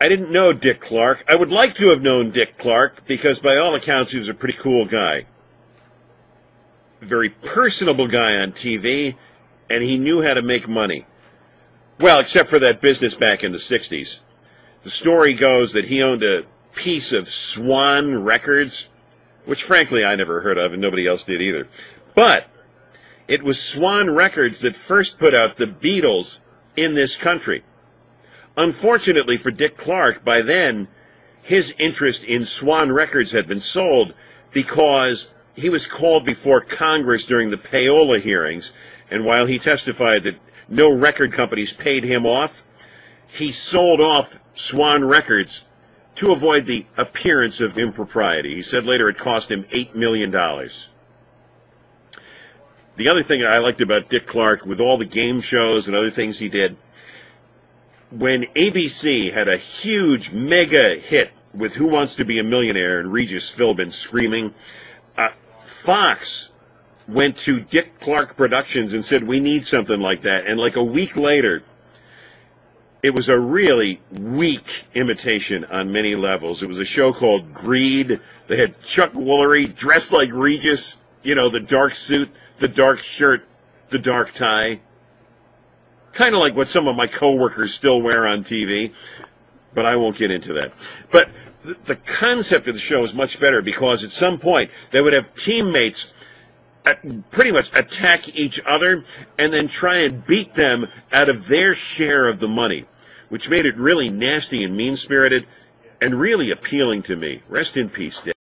I didn't know Dick Clark. I would like to have known Dick Clark because, by all accounts, he was a pretty cool guy. Very personable guy on TV, and he knew how to make money. Well, except for that business back in the 60s. The story goes that he owned a piece of Swan Records, which frankly I never heard of and nobody else did either. But it was Swan Records that first put out the Beatles in this country. Unfortunately for Dick Clark, by then, his interest in Swan Records had been sold because he was called before Congress during the Payola hearings, and while he testified that no record companies paid him off, he sold off Swan Records to avoid the appearance of impropriety. He said later it cost him $8 million. The other thing I liked about Dick Clark, with all the game shows and other things he did, when ABC had a huge mega hit with Who Wants to Be a Millionaire and Regis Philbin screaming, uh, Fox went to Dick Clark Productions and said, We need something like that. And like a week later, it was a really weak imitation on many levels. It was a show called Greed. They had Chuck Woolery dressed like Regis, you know, the dark suit, the dark shirt, the dark tie. Kind of like what some of my coworkers still wear on TV, but I won't get into that. But the concept of the show is much better because at some point they would have teammates pretty much attack each other and then try and beat them out of their share of the money, which made it really nasty and mean spirited and really appealing to me. Rest in peace, Dick.